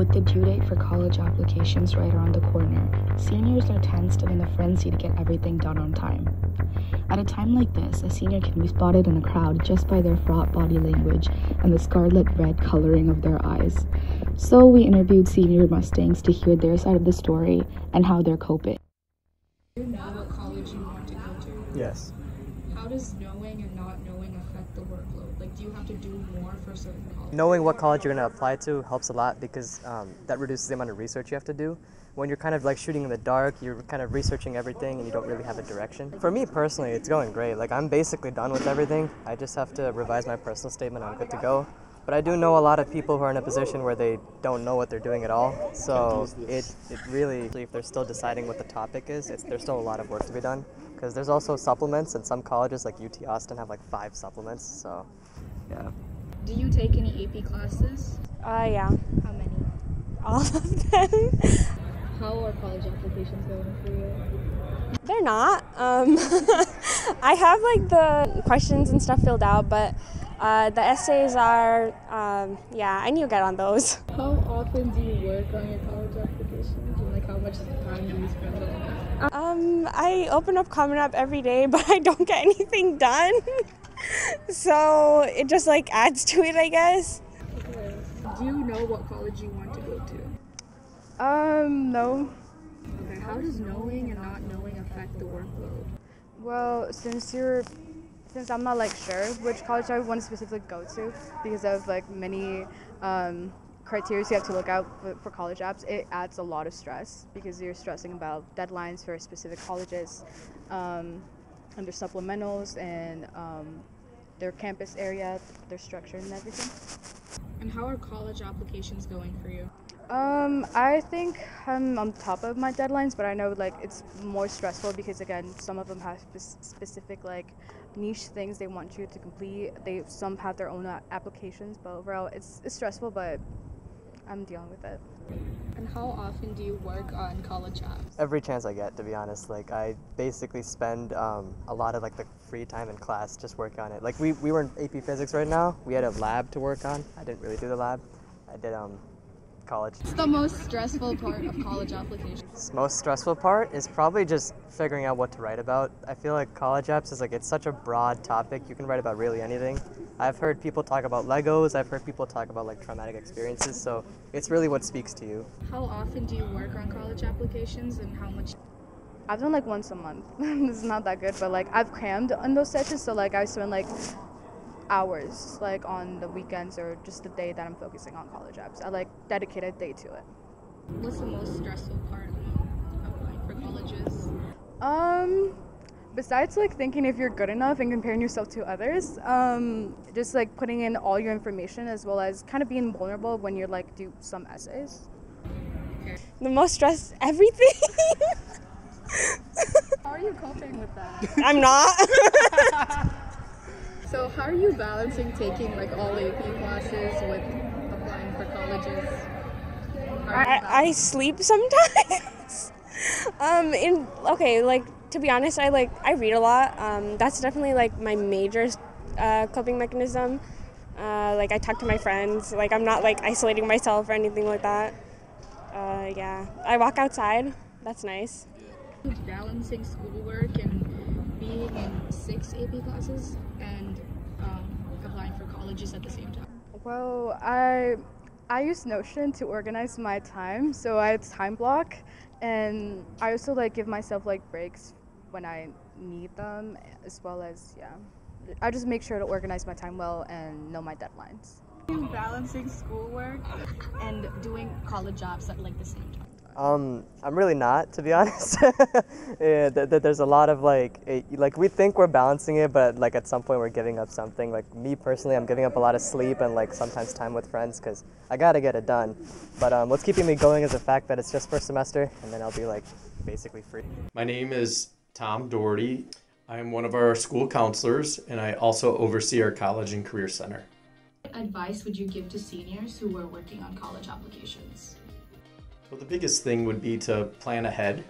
With the due date for college applications right around the corner, seniors are tensed and in a frenzy to get everything done on time. At a time like this, a senior can be spotted in a crowd just by their fraught body language and the scarlet red coloring of their eyes. So we interviewed senior Mustangs to hear their side of the story and how they're coping. Do you know what college you want to go to? Yes. How does knowing and not knowing affect the workload? Like, do you have to do more Knowing what college you're going to apply to helps a lot because um, that reduces the amount of research you have to do. When you're kind of like shooting in the dark, you're kind of researching everything and you don't really have a direction. For me personally, it's going great. Like, I'm basically done with everything. I just have to revise my personal statement. I'm good to go. But I do know a lot of people who are in a position where they don't know what they're doing at all. So it, it really, if they're still deciding what the topic is, it's, there's still a lot of work to be done. Because there's also supplements, and some colleges like UT Austin have like five supplements. So, yeah. Do you take any AP classes? Uh, yeah, How many? all of them. How are college applications going for you? They're not. Um, I have like the questions and stuff filled out, but uh, the essays are, um, yeah, I need to get on those. How often do you work on your college applications? And like, how much time do you spend on it? Um, I open up Common App every day, but I don't get anything done. So it just like adds to it, I guess. Okay. Do you know what college you want to go to? Um, no. Okay. How does knowing and not knowing affect the workload? Well, since you're, since I'm not like sure which college I want to specifically go to because of like many um, criteria you have to look out for, for college apps, it adds a lot of stress because you're stressing about deadlines for specific colleges, um, and their supplementals and um, their campus area, their structure and everything. And how are college applications going for you? Um, I think I'm on top of my deadlines, but I know like it's more stressful because again, some of them have specific like niche things they want you to complete. They some have their own uh, applications, but overall, it's it's stressful, but I'm dealing with it. And how often do you work on college apps? Every chance I get, to be honest. Like, I basically spend um, a lot of like the free time in class just working on it. Like, we, we were in AP Physics right now. We had a lab to work on. I didn't really do the lab. I did um, college. What's the most stressful part of college applications? Most stressful part is probably just figuring out what to write about. I feel like college apps is like it's such a broad topic. You can write about really anything. I've heard people talk about Legos. I've heard people talk about like traumatic experiences. So it's really what speaks to you. How often do you work on college applications and how much? I've done like once a month. this is not that good, but like I've crammed on those sessions, so like I spend like hours like on the weekends or just the day that I'm focusing on college apps. I like dedicate a day to it. What's the most stressful part of applying for colleges? Um, besides like thinking if you're good enough and comparing yourself to others, um, just like putting in all your information as well as kind of being vulnerable when you're like do some essays. The most stress, everything. How are you coping with that? I'm not. So how are you balancing taking like all AP classes with applying for colleges? How are you I, I sleep sometimes. um, in okay, like to be honest, I like I read a lot. Um, that's definitely like my major uh, coping mechanism. Uh, like I talk to my friends. Like I'm not like isolating myself or anything like that. Uh, yeah, I walk outside. That's nice. balancing schoolwork and being in six AP classes and um, applying for colleges at the same time? Well, I I use Notion to organize my time, so I time block, and I also like give myself like breaks when I need them, as well as yeah, I just make sure to organize my time well and know my deadlines. Balancing schoolwork and doing college jobs at like the same time. Um, I'm really not, to be honest. yeah, th- th- there's a lot of like, eh, like we think we're balancing it, but like at some point we're giving up something. Like me personally, I'm giving up a lot of sleep and like sometimes time with friends because I gotta get it done. But um, what's keeping me going is the fact that it's just first semester, and then I'll be like basically free. My name is Tom Doherty. I'm one of our school counselors, and I also oversee our college and career center. What advice would you give to seniors who are working on college applications? Well, the biggest thing would be to plan ahead,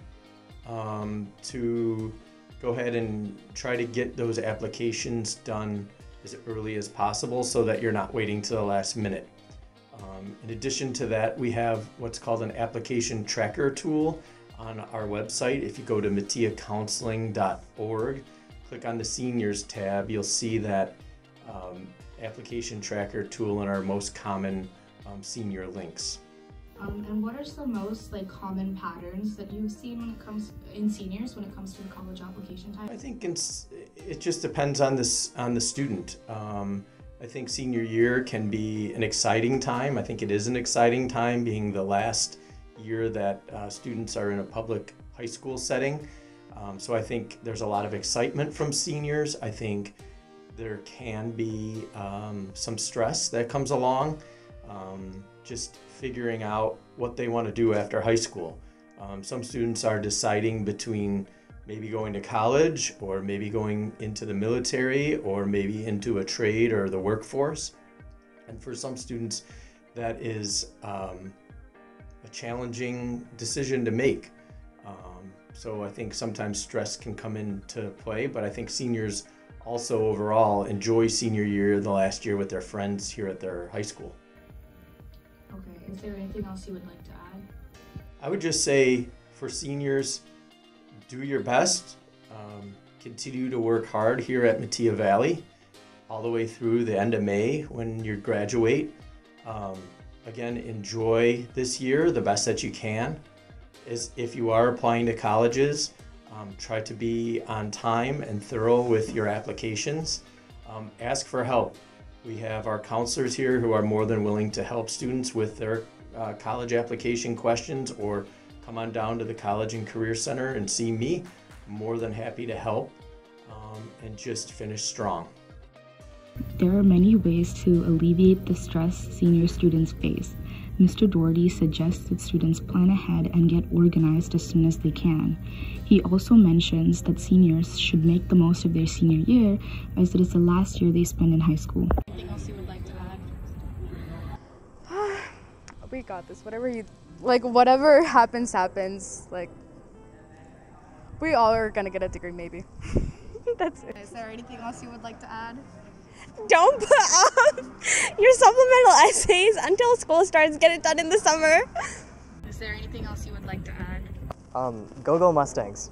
um, to go ahead and try to get those applications done as early as possible so that you're not waiting to the last minute. Um, in addition to that, we have what's called an application tracker tool on our website. If you go to meteacounseling.org, click on the seniors tab, you'll see that um, application tracker tool and our most common um, senior links. Um, and what are some most like common patterns that you've seen when it comes in seniors when it comes to the college application time? I think it's, it just depends on this on the student. Um, I think senior year can be an exciting time. I think it is an exciting time, being the last year that uh, students are in a public high school setting. Um, so I think there's a lot of excitement from seniors. I think there can be um, some stress that comes along. Um, just figuring out what they want to do after high school. Um, some students are deciding between maybe going to college or maybe going into the military or maybe into a trade or the workforce. And for some students, that is um, a challenging decision to make. Um, so I think sometimes stress can come into play, but I think seniors also overall enjoy senior year, the last year with their friends here at their high school. Okay, is there anything else you would like to add? I would just say for seniors, do your best. Um, continue to work hard here at Metea Valley all the way through the end of May when you graduate. Um, again, enjoy this year the best that you can. Is if you are applying to colleges, um, try to be on time and thorough with your applications. Um, ask for help. We have our counselors here who are more than willing to help students with their uh, college application questions or come on down to the College and Career Center and see me. I'm more than happy to help um, and just finish strong. There are many ways to alleviate the stress senior students face. Mr. Doherty suggests that students plan ahead and get organized as soon as they can. He also mentions that seniors should make the most of their senior year as it is the last year they spend in high school. Anything else you would like to add? we got this. Whatever you like, whatever happens, happens. Like, we all are gonna get a degree, maybe. That's it. Is there anything else you would like to add? Don't put off your supplemental essays until school starts. Get it done in the summer. Is there anything else you would like to add? Um, go go Mustangs.